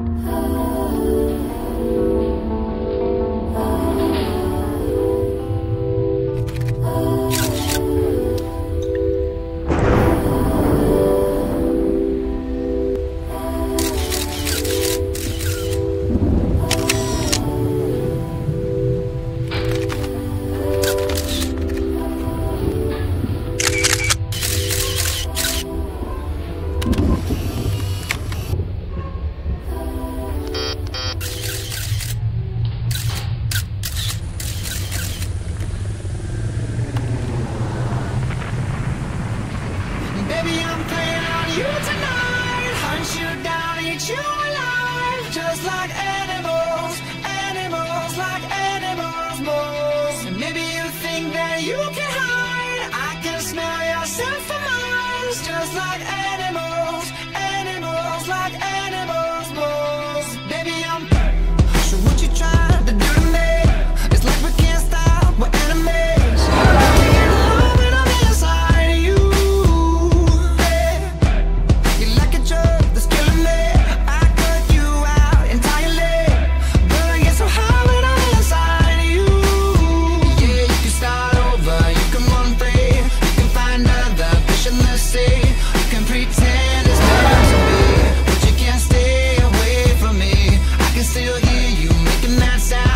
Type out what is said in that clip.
Oh. That you can you making that sound,